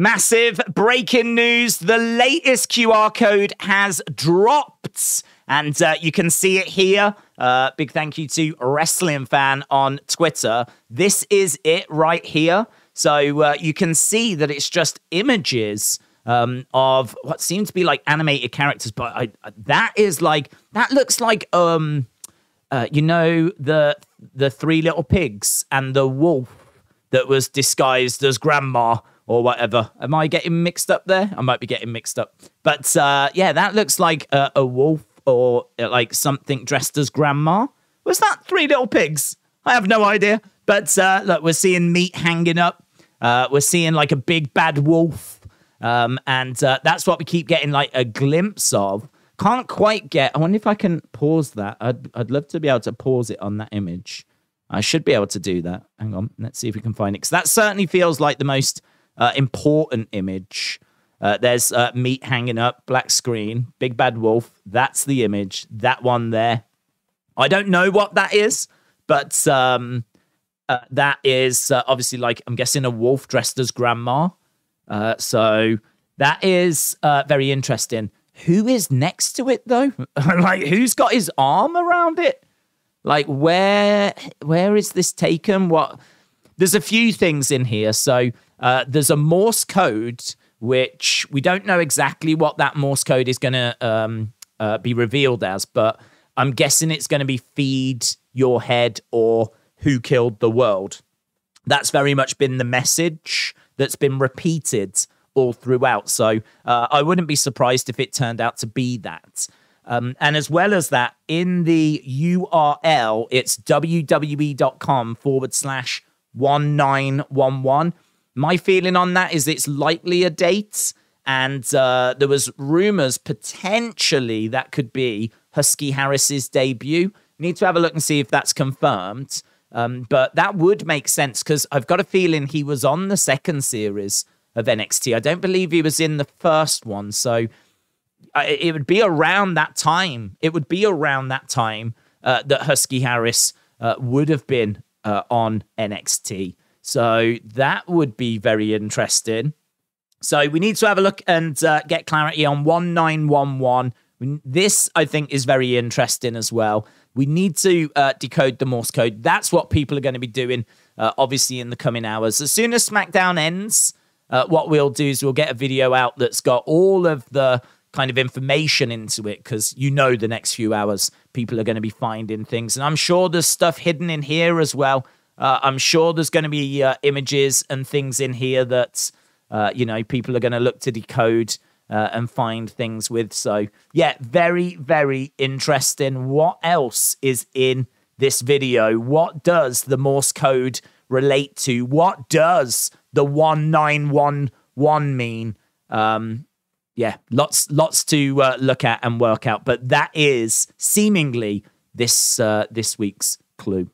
Massive breaking news. The latest QR code has dropped, and uh, you can see it here. Uh, big thank you to Wrestling Fan on Twitter. This is it right here. So uh, you can see that it's just images um, of what seem to be like animated characters, but I, that is like that looks like um, uh, you know the the three little pigs and the wolf that was disguised as grandma or whatever. Am I getting mixed up there? I might be getting mixed up. But uh, yeah, that looks like a, a wolf or uh, like something dressed as grandma. Was that three little pigs? I have no idea. But uh, look, we're seeing meat hanging up. Uh, we're seeing like a big bad wolf. Um, and uh, that's what we keep getting like a glimpse of. Can't quite get. I wonder if I can pause that. I'd, I'd love to be able to pause it on that image. I should be able to do that. Hang on. Let's see if we can find it. Because that certainly feels like the most uh, important image. Uh, there's uh, meat hanging up, black screen, big bad wolf. That's the image. That one there. I don't know what that is, but um, uh, that is uh, obviously like I'm guessing a wolf dressed as grandma. Uh, so that is uh, very interesting. Who is next to it though? like who's got his arm around it? Like where where is this taken? What? There's a few things in here. So uh, there's a Morse code, which we don't know exactly what that Morse code is going to um, uh, be revealed as, but I'm guessing it's going to be feed your head or who killed the world. That's very much been the message that's been repeated all throughout. So uh, I wouldn't be surprised if it turned out to be that. Um, and as well as that, in the URL, it's wwe.com forward slash 1911. My feeling on that is it's likely a date, and uh, there was rumors potentially that could be Husky Harris's debut. Need to have a look and see if that's confirmed. Um, but that would make sense because I've got a feeling he was on the second series of NXT. I don't believe he was in the first one, so uh, it would be around that time. It would be around that time uh, that Husky Harris uh, would have been uh, on NXT. So that would be very interesting. So we need to have a look and uh, get clarity on 1911. This, I think, is very interesting as well. We need to uh, decode the Morse code. That's what people are going to be doing, uh, obviously, in the coming hours. As soon as SmackDown ends, uh, what we'll do is we'll get a video out that's got all of the kind of information into it because you know the next few hours people are going to be finding things. And I'm sure there's stuff hidden in here as well uh, I'm sure there's going to be uh, images and things in here that uh, you know people are going to look to decode uh, and find things with. So yeah, very very interesting. What else is in this video? What does the Morse code relate to? What does the one nine one one mean? Um, yeah, lots lots to uh, look at and work out. But that is seemingly this uh, this week's clue.